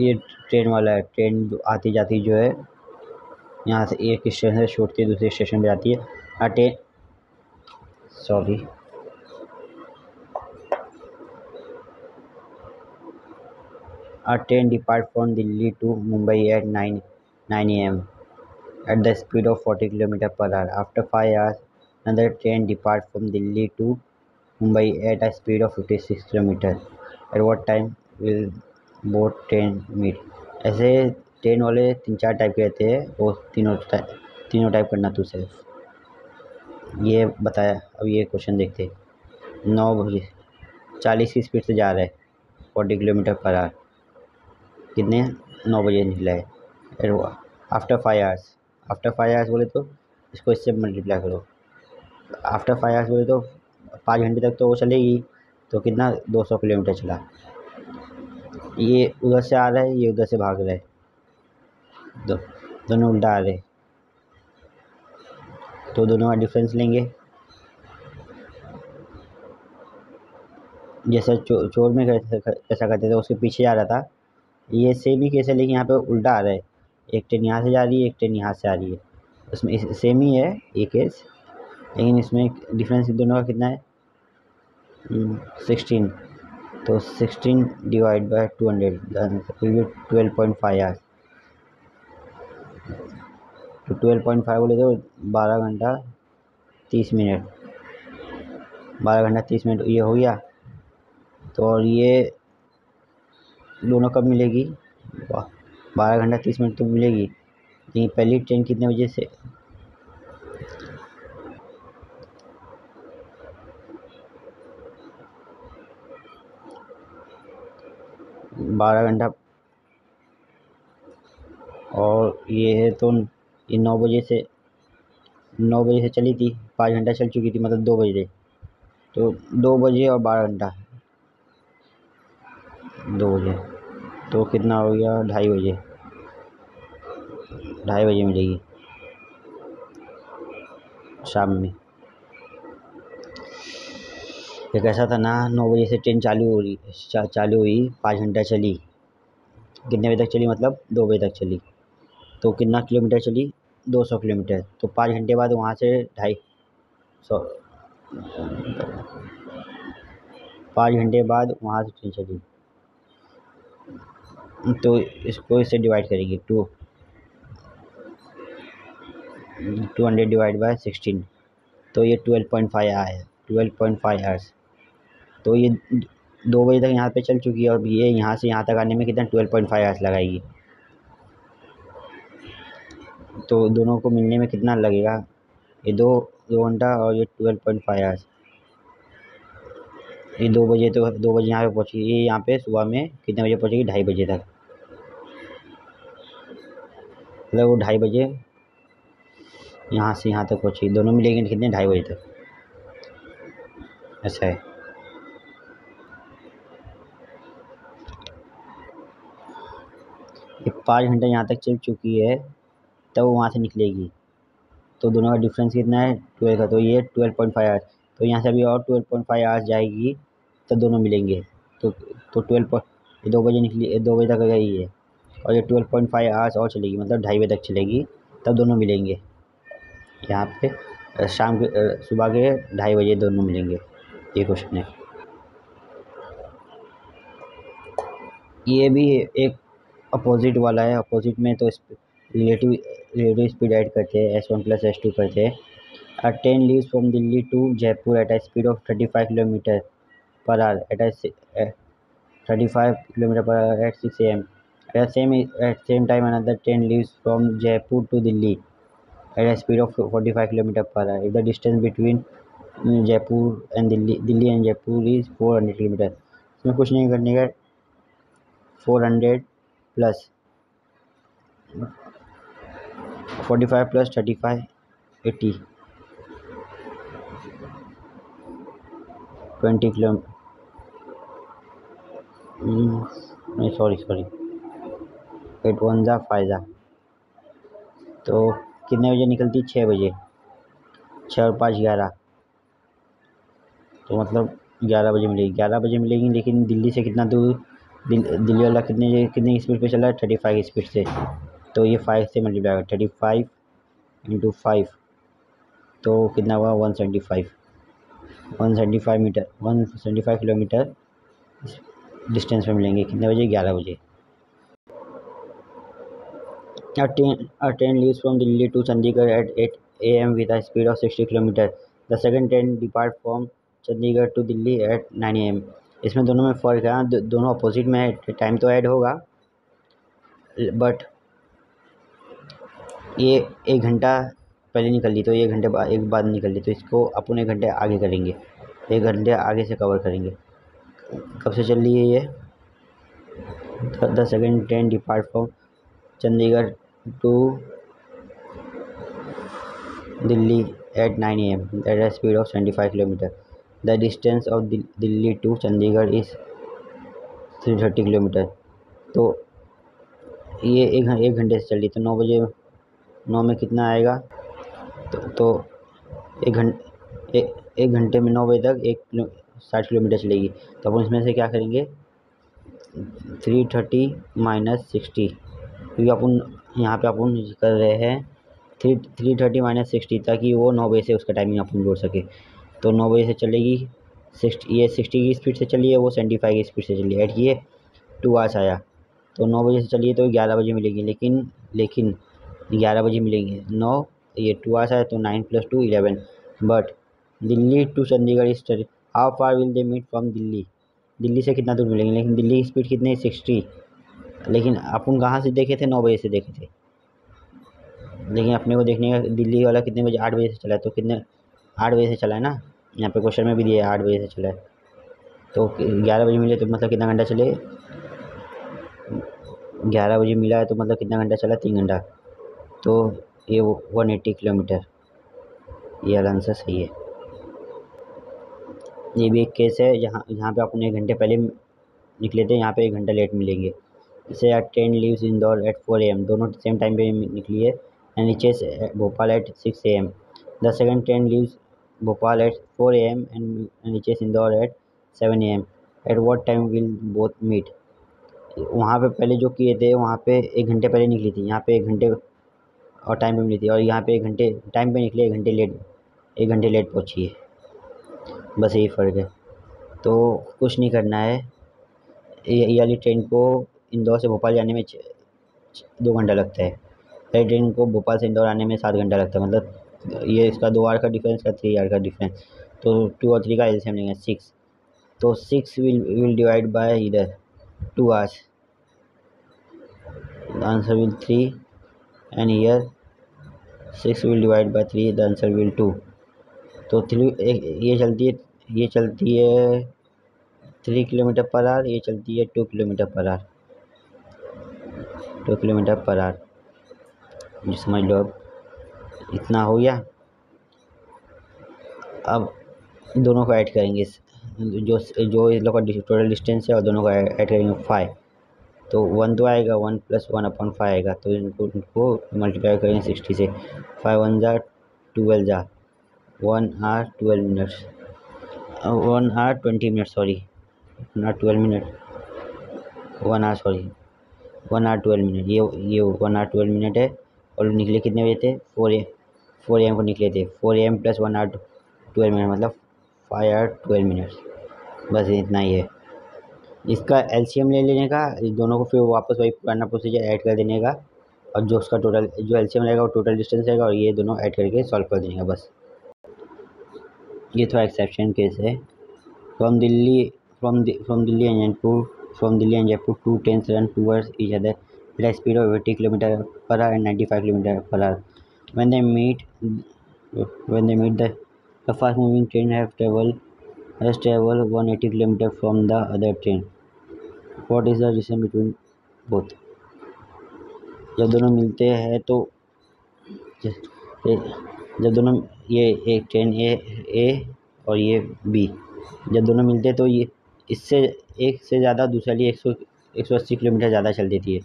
ये ट्रेन वाला है। ट्रेन आती जाती जो है, यहाँ से एक स्टेशन से छूटती दूसरे स्टेशन पर जाती है। अटे सॉरी आ ट्रेन डिपार्ट हाँ, from Delhi to Mumbai at nine nine A M at the speed of forty kilometre per hour after five hours अंदर train depart from Delhi to Mumbai at a speed of fifty six kilometre at what time will both train meet. ऐसे train वाले तीन चार type के रहते हैं, वो तीनों तीनों टाइप करना तू सिर्फ़। ये बताया अब ये क्वेश्चन देखते नौ बजे, चालीस की स्पीड से जा रहा है फोर्टी किलोमीटर पर आवर कितने? नौ बजे निकला है। After five hours after five hours बोले तो इसको इससे मल्टीप्लाई करो। आफ्टर फाइव आवर्स बोले तो पाँच घंटे तक तो वो चलेगी। तो कितना? दो सौ किलोमीटर चला। ये उधर से आ रहा है ये उधर से भाग रहा है। दो दोनों उल्टा आ रहे तो दोनों का डिफरेंस लेंगे। जैसा चो, चोर में कैसा करते थे उसके पीछे जा रहा था। ये सेम ही केस है लेकिन यहाँ पे उल्टा आ रहा है। एक ट्रेन यहाँ से जा रही है एक ट्रेन यहाँ से आ रही है। उसमें सेम ही है ये केस लेकिन इसमें डिफरेंस दोनों का कितना है? सिक्सटीन हम्म, तो sixteen divide by two hundred twelve point five hours तो ट्वेल्व पॉइंट फाइव बोले तो बारह घंटा तीस मिनट। बारह घंटा तीस मिनट ये हो गया। तो और ये दोनों कब मिलेगी? बारह घंटा तीस मिनट तो मिलेगी। लेकिन पहली ट्रेन कितने बजे से बारह घंटा। और ये है तो ये नौ बजे से, नौ बजे से चली थी, पाँच घंटा चल चुकी थी मतलब दो बजे तो दो बजे और बारह घंटा। दो बजे। तो कितना हो गया? ढाई बजे। ढाई बजे मिलेगी। शाम में। एक कैसा था ना? नौ बजे से ट्रेन चालू हो रही चालू हुई, पाँच घंटा चली। कितने बजे तक चली मतलब? दो बजे तक चली। तो कितना किलोमीटर चली? दो सौ किलोमीटर। तो पाँच घंटे बाद वहाँ से ढाई सौ पाँच घंटे बाद वहाँ से ट्रेन चली। तो इसको इससे डिवाइड करेंगे two two hundred divide by sixteen तो ये ट्वेल्व पॉइंट फाइव आया ट्वेल्व पॉइंट फाइव आवर्स तो ये दो बजे तक यहाँ पे चल चुकी है और ये यहाँ से यहाँ तक आने में कितना ट्वेल्व पॉइंट फाइव आवर्स लगाएगी। तो दोनों को मिलने में कितना लगेगा? ये दो दो घंटा और ये ट्वेल्व पॉइंट फाइव आवर्स। ये दो बजे तो दो बजे यहाँ पे पहुँची, ये यहाँ पे सुबह में कितने बजे पहुँचेगी? ढाई बजे तक। मतलब वो ढाई बजे यहाँ से यहाँ तक पहुँची। दोनों मिलेंगे कितने? ढाई बजे तक। ऐसा है ये पाँच घंटे यहाँ तक चल चुकी है, तब वो वहाँ से निकलेगी। तो दोनों का डिफरेंस कितना है? ट्वेल्व का। तो ये ट्वेल्व पॉइंट फाइव आवर्स तो यहाँ से अभी और ट्वेल्व पॉइंट फाइव आवर्स जाएगी, तब दोनों मिलेंगे। तो तो ट्वेल्व पॉइंट दो बजे निकली दो बजे तक गई है। और ये ट्वेल्व पॉइंट फाइव आवर्स और चलेगी मतलब ढाई बजे तक चलेगी, तब दोनों मिलेंगे। यहाँ पे शाम के सुबह के ढाई बजे दोनों मिलेंगे, ये क्वेश्चन है। ये भी एक अपोजिट वाला है अपोजिट में तो रिलेटिव रेडियो स्पीड ऐड करते हैं S one plus S two करते हैं। Train leave from Delhi to Jaipur at a speed of thirty five kilometre per hour at as thirty five kilometre per hour at six am at same at same time another train leaves from Jaipur to Delhi at a speed of forty five kilometre per hour if the distance between Jaipur and Delhi Delhi and Jaipur is four hundred kilometre इसमें कुछ नहीं करने का four hundred plus 45 plus 35 80 twenty kilometre नहीं sorry sorry eight one ज़ा, five ज़ा। तो कितने बजे निकलती? छः बजे। छः और पाँच, ग्यारह। तो मतलब ग्यारह बजे मिलेगी। ग्यारह बजे मिलेगी, लेकिन दिल्ली से कितना दूर? दिल्ली वाला कितने कितनी स्पीड पे चल है? थर्टी फाइव स्पीड से। तो ये फाइव से मल्टीप्लाई होगा थर्टी फाइव इंटू फाइव तो कितना हुआ? One seventy five one seventy five metre one seventy five kilometre distance पे मिलेंगे। कितने बजे? ग्यारह बजे। A train, a train leaves from Delhi to Chandigarh at 8 am with a speed of 60 km. The second train depart from Chandigarh to Delhi at 9 am. इसमें दोनों में फ़र्क है दो, दोनों अपोजिट में है टाइम तो ऐड होगा। बट ये एक घंटा पहले निकल ली तो एक घंटे बाद एक बाद निकल ली तो इसको अपन एक घंटे आगे करेंगे। एक घंटे आगे से कवर करेंगे। कब से चल रही है ये? The second train depart from Chandigarh to Delhi at 9 am at a of of 75 km. The distance of Delhi to Chandigarh is 330 km. तो ये एक एक घंटे से चल रही तो नौ बजे नौ में कितना आएगा? तो, तो एक घंटे एक, एक घंटे में नौ बजे तक एक किलो साठ किलोमीटर चलेगी। तो अपन इसमें से क्या करेंगे? Three thirty minus sixty. क्योंकि अपन यहाँ पे अपन कर रहे हैं three three thirty minus sixty ताकि वो नौ बजे से उसका टाइमिंग अपन जोड़ सके। तो नौ बजे से चलेगी सिक्सटी ये सिक्सटी की स्पीड से चली है, वो सेवेंटी फाइव की स्पीड से चली ऐड किए टू आवर्स आया। तो नौ बजे से चलिए तो ग्यारह बजे मिलेगी, लेकिन लेकिन ग्यारह बजे मिलेंगे। नौ, ये टू आवर्स आया तो nine plus two eleven but Delhi to Chandigarh is how far will they meet from Delhi? Delhi से कितना दूर मिलेंगे? लेकिन दिल्ली की स्पीड कितनी है? सिक्सटी। लेकिन अपन कहाँ से देखे थे? नौ बजे से देखे थे। लेकिन अपने को देखने का दिल्ली वाला कितने बजे आठ बजे से चला है तो कितने आठ बजे से चला है ना? यहाँ पे क्वेश्चन में भी दिया है, आठ बजे से चला है। तो ग्यारह बजे मिले तो मतलब कितना घंटा चले? ग्यारह बजे मिला है तो मतलब कितना घंटा चला? तीन घंटा। तो ये वन एट्टी किलोमीटर। ये आंसर सही है। ये भी एक केस है, जहाँ जहाँ पे अपन एक घंटे पहले निकले थे, यहाँ पे एक घंटा लेट मिलेंगे। इसे यार train leaves Indore at four am दोनों सेम टाइम पे निकली है। And reaches Bhopal at six am the second train leaves Bhopal at four am and reaches Indore at seven am at what time will both meet वहाँ पे पहले जो किए थे, वहाँ पे एक घंटे पहले निकली थी। यहाँ पे एक घंटे और टाइम पे मिली थी और यहाँ पे एक घंटे टाइम पे निकली, एक घंटे लेट एक घंटे लेट पहुँची है। बस यही फ़र्क है। तो कुछ नहीं करना है। ये वाली ट्रेन को इंदौर से भोपाल जाने में दो घंटा लगता है। पहले ट्रेन को भोपाल से इंदौर आने में सात घंटा लगता है। मतलब ये इसका दो आर का डिफरेंस का थ्री आर का डिफरेंस तो टू और थ्री का एल्सियम लेंगे सिक्स तो six will will divide by इधर two hours the answer will three and here six will divide by three the answer will two तो थ्री ये चलती है, ये चलती है थ्री किलोमीटर पर आर ये चलती है two kilometre per hour two kilometre per hour समझ लो अब इतना हो गया। अब दोनों को ऐड करेंगे। जो जो इन लोग का टोटल डिस्टेंस है और दोनों को ऐड करेंगे फाइव तो वन तो आएगा one plus one upon five आएगा। तो इनको इनको मल्टीप्लाई करेंगे सिक्सटी से। फाइव वन जा ट्वेल्व जा। One hour twelve minutes one hour twenty minute sorry one hour twelve minute one hour sorry one hour twelve minute ये ये वन आर ट्वेल्व मिनट है। और निकले कितने बजे थे? फोर ए। फोर एम को निकले थे। Four am plus one hour twelve minute मतलब फाइव आर ट्वेल्व मिनट बस इतना ही है। इसका एलसीएम ले लेने का इस दोनों को फिर वापस वही पुराना प्रोसीजर ऐड कर देने का और जो उसका टोटल जो एलसीएम रहेगा वो टोटल डिस्टेंस रहेगा और ये दोनों ऐड करके सॉल्व कर देने का बस। ये थोड़ा एक्सेप्शन केस है। From Delhi from from Delhi एंजनपुर from Delhi and Jaipur, two trains run towards each other at a speed of 80 km per hour and 95 km per hour. When they meet, when they meet, the, the fast-moving train have traveled has traveled 180 km from the other train. What is the distance between both? जब दोनों मिलते हैं तो जब दोनों ये एक train ए ए और ये बी जब दोनों मिलते हैं तो ये इससे एक से ज़्यादा दूसरे लिए एक सौ एक सौ अस्सी किलोमीटर ज़्यादा चल देती है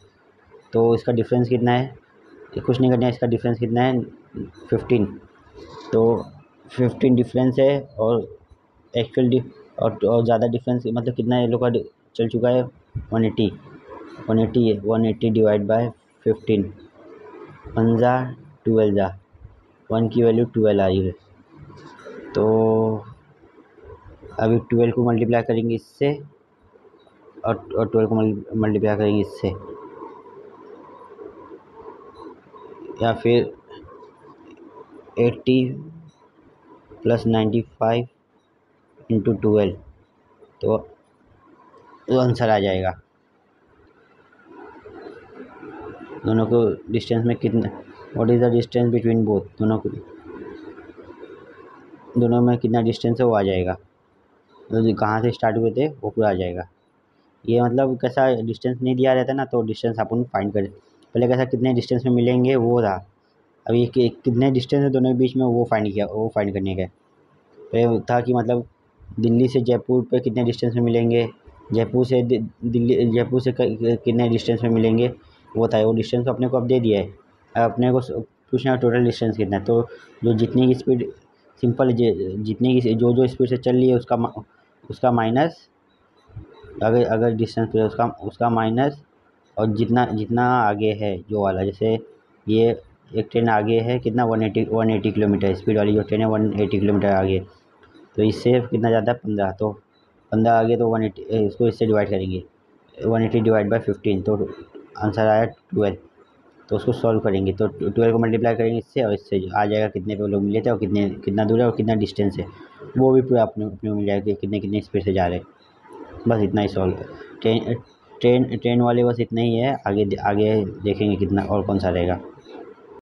तो इसका डिफरेंस कितना है कुछ नहीं करना है, इसका डिफरेंस कितना है? फिफ्टीन तो फिफ्टीन डिफरेंस है और एक्चुअल और और ज़्यादा डिफरेंस मतलब कितना ये लोग का चल चुका है one eighty one eighty one eighty divide by fifteen one ज़ा ट्वेल्व ज़ा। वन की वैल्यू ट्वेल्व आ रही है। तो अभी ट्वेल्व को मल्टीप्लाई करेंगे इससे और और ट्वेल्व को मल्टीप्लाई करेंगे इससे। या फिर eighty plus ninety five into twelve तो वो आंसर आ जाएगा। दोनों को डिस्टेंस में कितना what is the distance between both दोनों को, दोनों में कितना डिस्टेंस है वो आ जाएगा। तो कहाँ से स्टार्ट हुए थे, वो पूरा आ जाएगा। ये मतलब कैसा डिस्टेंस नहीं दिया रहता ना तो डिस्टेंस अपन फाइंड करें पहले कैसा कितने डिस्टेंस में मिलेंगे, वो था। अभी कितने डिस्टेंस है दोनों के बीच में वो फाइंड किया, वो फाइंड करने का पहले था कि मतलब दिल्ली से जयपुर पे कितने डिस्टेंस में मिलेंगे, जयपुर से दिल्ली, जयपुर से कितने डिस्टेंस में मिलेंगे, वो था। वो डिस्टेंस तो अपने को अब दे दिया है। अपने को पूछना है टोटल डिस्टेंस कितना है। तो जो जितनी की स्पीड सिंपल जितनी की जो जो स्पीड से चल रही है, उसका उसका माइनस अगर अगर डिस्टेंस उसका उसका माइनस और जितना जितना आगे है जो वाला, जैसे ये एक ट्रेन आगे है, कितना one eighty one eighty kilometre speed वाली जो ट्रेन है वन एटी किलोमीटर आगे। तो इससे कितना ज़्यादा है? पंद्रह। तो पंद्रह आगे तो वन एटी इसको इससे डिवाइड करेंगे। One eighty divide by fifteen तो आंसर आया ट्वेल्व तो उसको सॉल्व करेंगे। तो ट्वेल्व को मल्टीप्लाई करेंगे इससे और इससे आ जाएगा कितने पे लोग मिले थे और कितने, कितना दूर है और कितना डिस्टेंस है। वो भी पूरा अपने अपने मिल जाएगा कितने कितने स्पीड से जा रहे हैं। बस इतना ही सॉल्व ट्रेन ट्रेन ट्रेन वाले बस इतने ही है, आगे आगे देखेंगे कितना और कौन सा रहेगा।